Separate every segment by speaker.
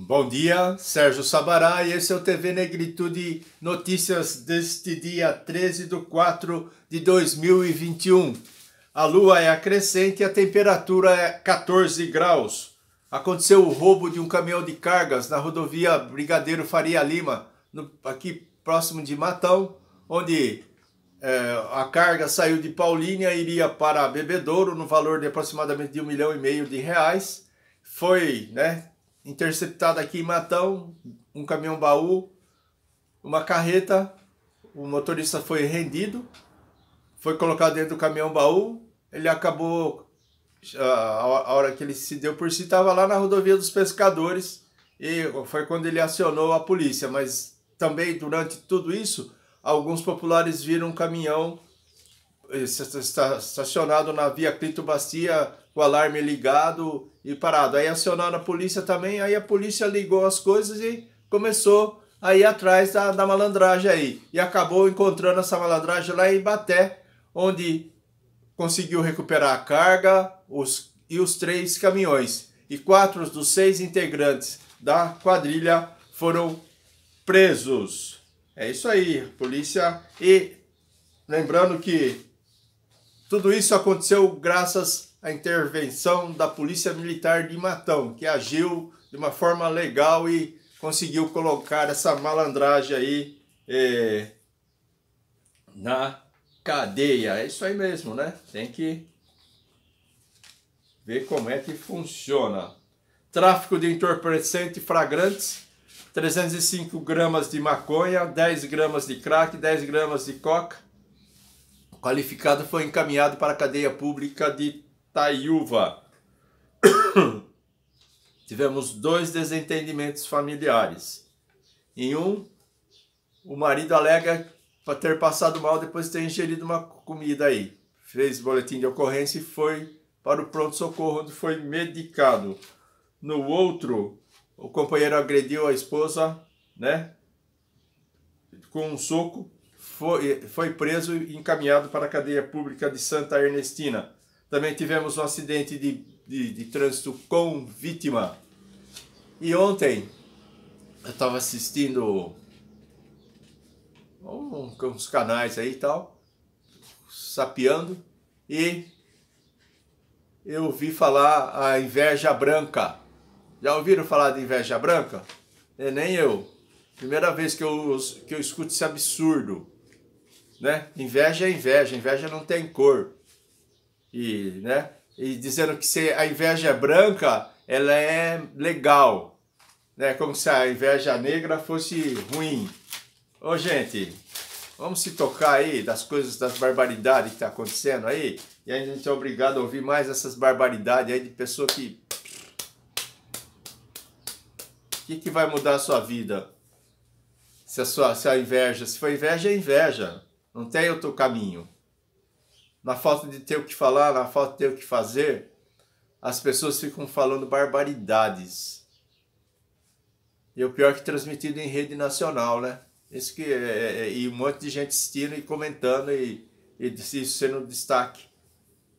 Speaker 1: Bom dia, Sérgio Sabará e esse é o TV Negritude Notícias deste dia 13 de 4 de 2021. A lua é acrescente e a temperatura é 14 graus. Aconteceu o roubo de um caminhão de cargas na rodovia Brigadeiro Faria Lima, no, aqui próximo de Matão, onde é, a carga saiu de Paulínia e iria para Bebedouro no valor de aproximadamente de um milhão e meio de reais. Foi, né, interceptado aqui em Matão, um caminhão baú, uma carreta, o motorista foi rendido, foi colocado dentro do caminhão baú, ele acabou, a hora que ele se deu por si, estava lá na rodovia dos pescadores, e foi quando ele acionou a polícia, mas também durante tudo isso, alguns populares viram um caminhão eh, estacionado na via Clito Bastia o alarme ligado e parado. Aí acionaram a polícia também, aí a polícia ligou as coisas e começou a ir atrás da, da malandragem aí. E acabou encontrando essa malandragem lá em Baté, onde conseguiu recuperar a carga os, e os três caminhões. E quatro dos seis integrantes da quadrilha foram presos. É isso aí, polícia. E lembrando que tudo isso aconteceu graças a intervenção da Polícia Militar de Matão, que agiu de uma forma legal e conseguiu colocar essa malandragem aí é, na cadeia. É isso aí mesmo, né? Tem que ver como é que funciona. Tráfico de entorpecente flagrantes, 305 gramas de maconha, 10 gramas de crack, 10 gramas de coca. O qualificado foi encaminhado para a cadeia pública de Taiúva. Tivemos dois desentendimentos familiares. Em um, o marido alega ter passado mal depois de ter ingerido uma comida aí. Fez boletim de ocorrência e foi para o pronto-socorro, onde foi medicado. No outro, o companheiro agrediu a esposa, né? Com um soco, foi, foi preso e encaminhado para a cadeia pública de Santa Ernestina. Também tivemos um acidente de, de, de trânsito com vítima. E ontem eu estava assistindo uns canais aí e tal, sapeando, e eu ouvi falar a inveja branca. Já ouviram falar de inveja branca? É, nem eu. Primeira vez que eu, que eu escuto esse absurdo. Né? Inveja é inveja, inveja não tem cor e, né, e dizendo que se a inveja é branca, ela é legal, né, como se a inveja negra fosse ruim. Ô gente, vamos se tocar aí das coisas, das barbaridades que está acontecendo aí, e a gente é obrigado a ouvir mais essas barbaridades aí de pessoa que... O que, que vai mudar a sua vida? Se a, sua, se a inveja, se for inveja, é inveja. Não tem outro caminho na falta de ter o que falar, na falta de ter o que fazer, as pessoas ficam falando barbaridades. E o pior é que transmitido em rede nacional, né? Isso que é, é, é, e um monte de gente assistindo e comentando e, e isso sendo destaque.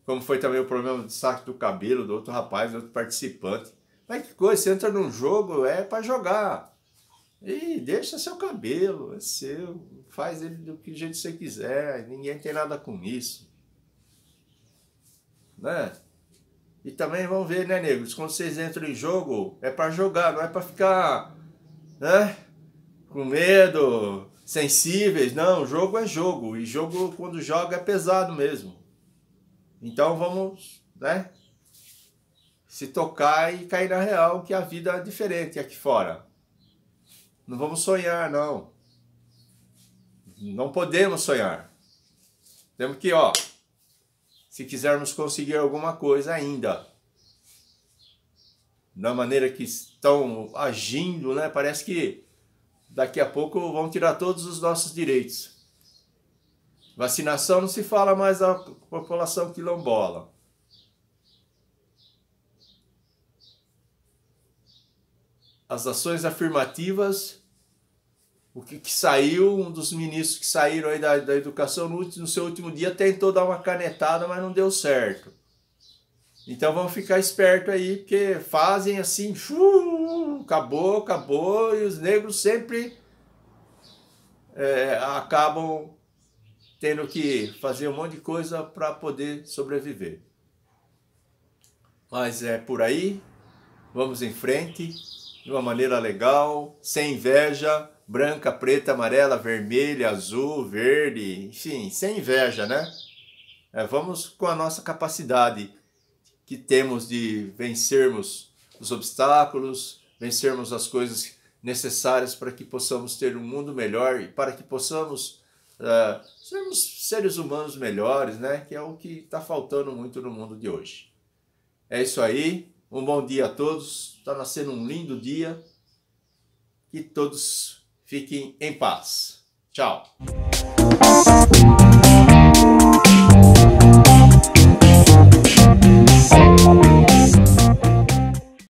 Speaker 1: Como foi também o problema do destaque do cabelo do outro rapaz, do outro participante. Mas que coisa, você entra num jogo, é para jogar. E deixa seu cabelo, é seu. Faz ele do que jeito você quiser. Ninguém tem nada com isso né? E também vão ver, né, negros? Quando vocês entram em jogo, é para jogar, não é para ficar, né? Com medo, sensíveis. Não, jogo é jogo. E jogo, quando joga, é pesado mesmo. Então vamos, né? Se tocar e cair na real que a vida é diferente aqui fora. Não vamos sonhar, não. Não podemos sonhar. Temos que, ó, se quisermos conseguir alguma coisa ainda. Da maneira que estão agindo, né? Parece que daqui a pouco vão tirar todos os nossos direitos. Vacinação não se fala mais da população quilombola. As ações afirmativas o que, que, saiu, um dos ministros que saíram aí da, da educação no, no, seu último dia tentou dar uma canetada, mas não deu certo. Então vamos ficar esperto aí, porque fazem assim, acabou, acabou, e os negros sempre é, acabam tendo que fazer um monte de coisa para poder sobreviver. Mas é por aí, vamos em frente, de uma maneira legal, sem inveja, branca, preta, amarela, vermelha, azul, verde, enfim, sem inveja, né? É, vamos com a nossa capacidade que temos de vencermos os obstáculos, vencermos as coisas necessárias para que possamos ter um mundo melhor e para que possamos uh, sermos seres humanos melhores, né? Que é o que está faltando muito no mundo de hoje. É isso aí. Um bom dia a todos. Está nascendo um lindo dia. Que todos fiquem em paz. Tchau.